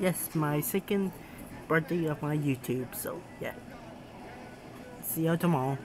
yes, my second birthday of my YouTube. So yeah, see you tomorrow.